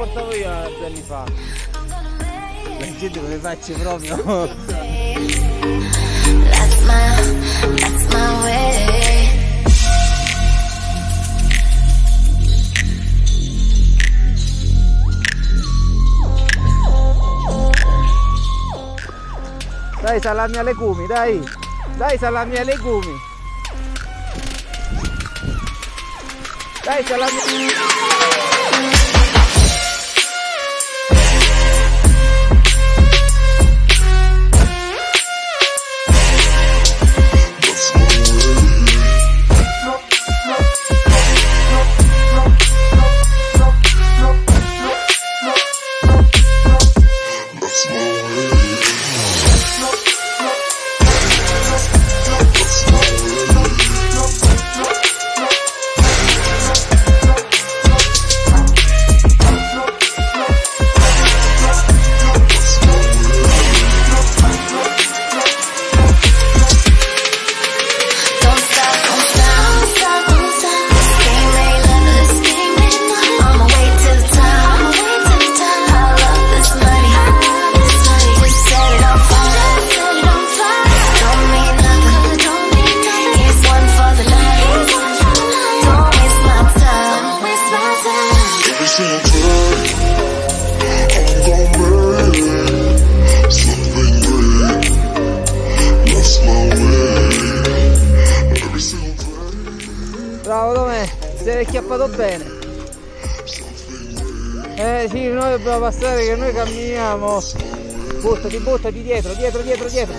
portavo io due anni fa? La gente come faccio proprio? Dai salami e legumi, dai! Dai salami e legumi! Dai salami! Bravo Tomè, sei chiappato bene. Eh sì, noi dobbiamo passare che noi camminiamo. Buttati, buttati dietro, dietro, dietro, dietro.